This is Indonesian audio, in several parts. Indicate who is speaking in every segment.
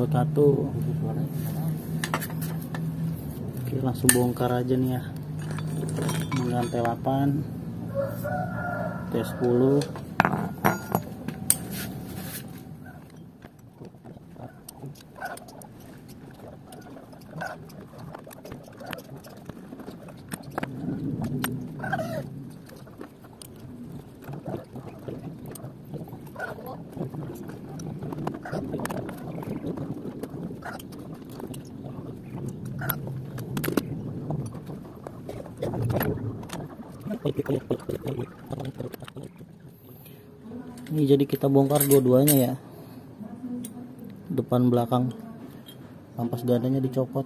Speaker 1: wabarakatuh. Oke langsung bongkar aja nih ya. Dengan T8 T10 ini jadi kita bongkar dua-duanya ya. Depan belakang. Ampas dadanya dicopot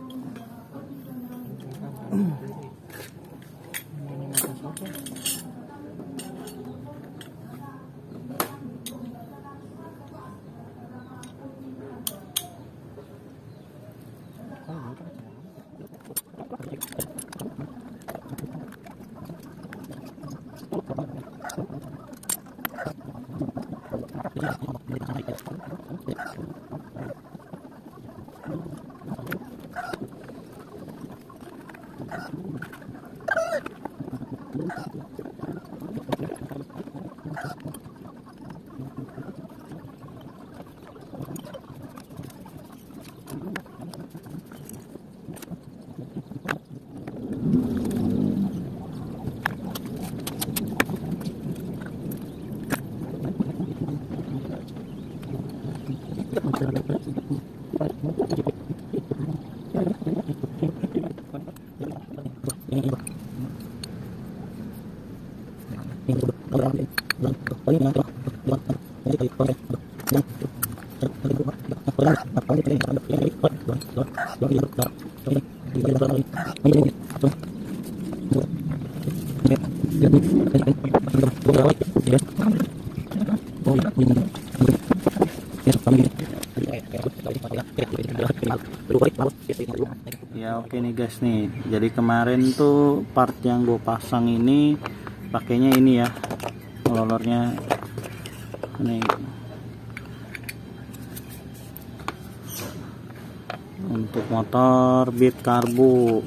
Speaker 1: いいですね。Ya oke nih guys nih. Jadi kemarin tuh part yang gue pasang ini pakainya ini ya. Lolornya ini untuk motor Beat Karbu.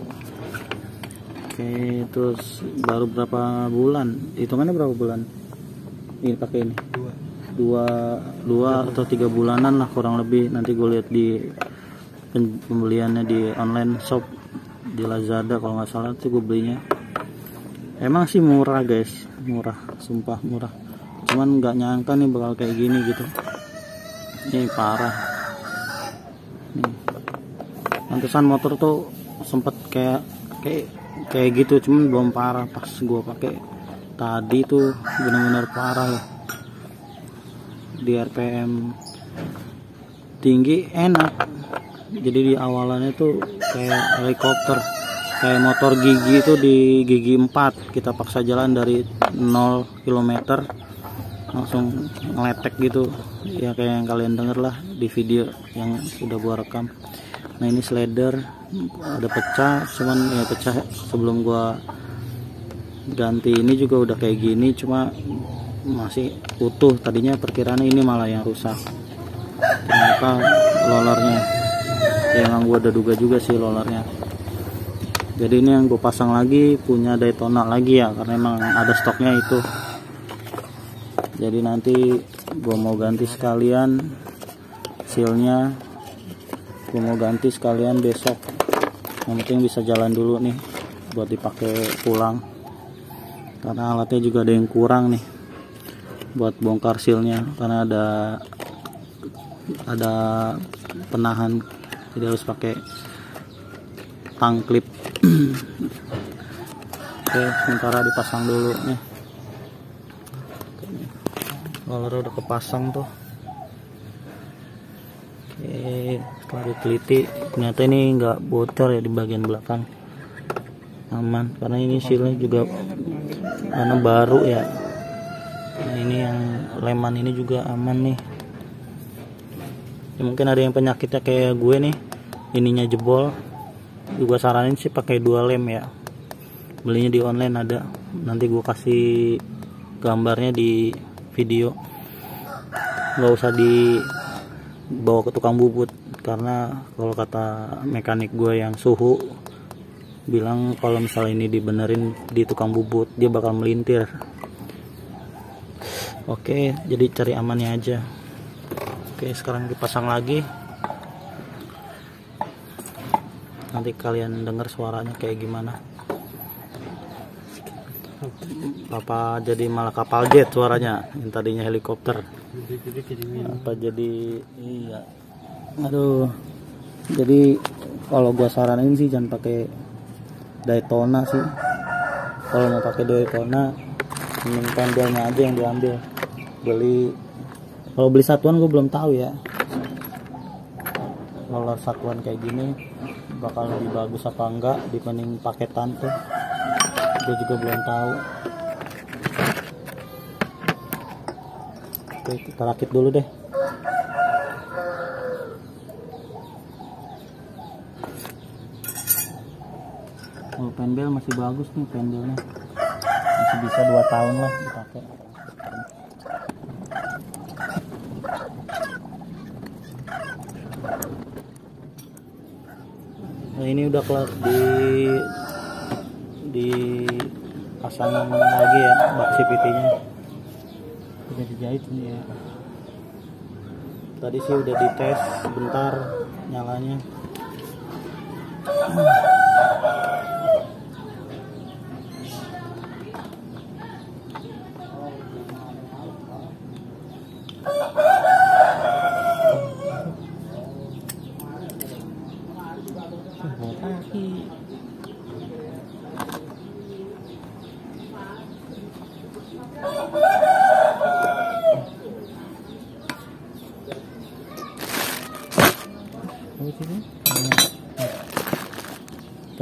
Speaker 1: Oke, terus baru berapa bulan? Hitungannya berapa bulan? Ini pakai ini. Dua, dua atau tiga bulanan lah kurang lebih. Nanti gue lihat di pembeliannya di online shop di Lazada kalau nggak salah tuh gue belinya emang sih murah guys. Murah sumpah murah. Cuman nggak nyangka nih bakal kayak gini gitu. Ini parah. Nih. Motor tuh sempet kayak kayak kayak gitu cuman belum parah. Pas gue pakai tadi tuh benar-benar parah ya. Di RPM tinggi enak. Jadi di awalannya tuh kayak helikopter kayak motor gigi itu di gigi 4 kita paksa jalan dari 0 km langsung ngeletek gitu. Ya kayak yang kalian denger lah di video yang sudah gua rekam. Nah ini slider. Ada pecah cuman ya pecah sebelum gua ganti. Ini juga udah kayak gini cuma masih utuh. Tadinya perkiraan ini malah yang rusak. Ternyata lolornya ya emang gue udah duga juga sih lolornya jadi ini yang gue pasang lagi punya Daytona lagi ya karena emang ada stoknya itu. Jadi nanti gue mau ganti sekalian sealnya gue mau ganti sekalian besok. Yang penting bisa jalan dulu nih buat dipakai pulang. Karena alatnya juga ada yang kurang nih buat bongkar sealnya karena ada ada penahan. Jadi harus pakai tang clip oke sementara dipasang dulu nih. Roller udah kepasang tuh. Oke setelah diteliti ternyata ini enggak bocor ya di bagian belakang. Aman karena ini sealnya juga karena baru ya. Nah ini yang leman ini juga aman nih. Ya, mungkin ada yang penyakitnya kayak gue nih ininya jebol juga saranin sih pakai dua lem ya. Belinya di online ada. Nanti gue kasih gambarnya di video. Nggak usah dibawa ke tukang bubut. Karena kalau kata mekanik gue yang suhu bilang kalau misalnya ini dibenerin di tukang bubut dia bakal melintir. Oke jadi cari amannya aja. Oke sekarang dipasang lagi nanti kalian dengar suaranya kayak gimana. Apa jadi malah kapal jet suaranya? Yang tadinya helikopter. Apa jadi iya. Aduh. Jadi kalau gua saranin sih jangan pakai Daytona sih. Kalau mau pakai Daytona mending pendelnya aja yang diambil. Beli kalau beli satuan gue belum tahu ya. Roller satuan kayak gini bakal lebih bagus apa enggak dibanding paketan tuh. Gue juga belum tahu. Oke kita rakit dulu deh. Kalau pendel masih bagus nih pendelnya masih bisa dua tahun lah dipakai ini udah kelar di di pasang lagi ya bak CVT nya udah dijahit ini ya. Tadi sih udah dites sebentar nyalanya kita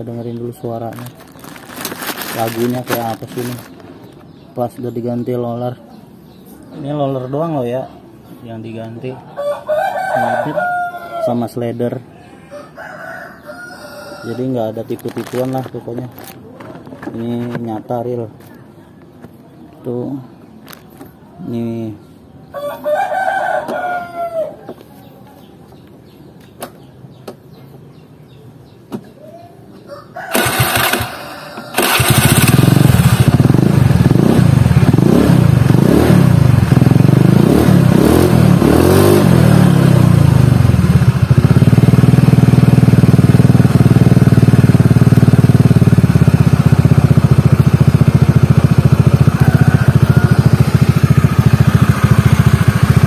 Speaker 1: dengerin dulu suaranya. Lagunya kayak apa sih ini? Pas udah diganti roller ini roller doang loh ya yang diganti. Sama slider jadi nggak ada tipu-tipuan lah pokoknya. Ini nyata real. Tuh. Ini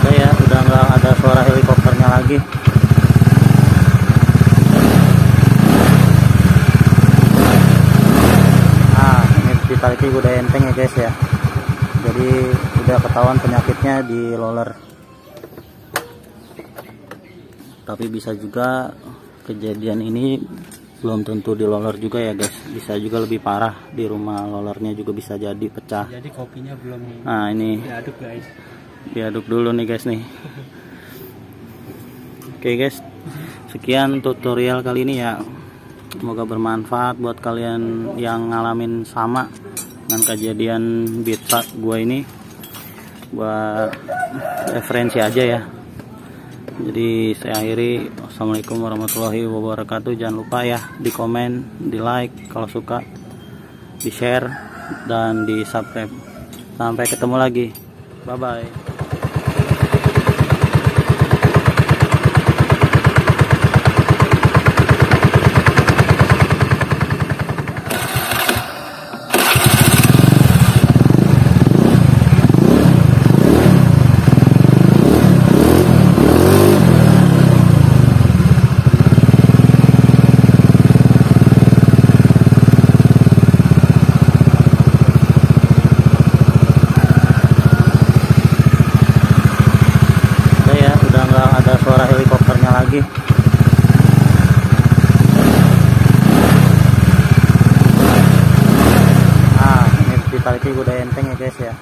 Speaker 1: udah ya udah nggak ada suara helikopternya lagi nah vitality udah enteng ya guys ya. Jadi udah ketahuan penyakitnya di roller. Tapi bisa juga kejadian ini belum tentu di roller juga ya guys. Bisa juga lebih parah di rumah rollernya juga bisa jadi pecah.
Speaker 2: Jadi kopinya belum
Speaker 1: nah ini.
Speaker 2: diaduk guys.
Speaker 1: diaduk dulu nih guys nih. Oke guys. Sekian tutorial kali ini ya. Semoga bermanfaat buat kalian yang ngalamin sama dengan kejadian truck gua ini buat referensi aja ya. Jadi saya akhiri Assalamualaikum warahmatullahi wabarakatuh. Jangan lupa ya di komen di like kalau suka di share dan di subscribe. Sampai ketemu lagi. Bye bye udah ya udah nggak ada suara helikopternya lagi vitality udah enteng ya guys ya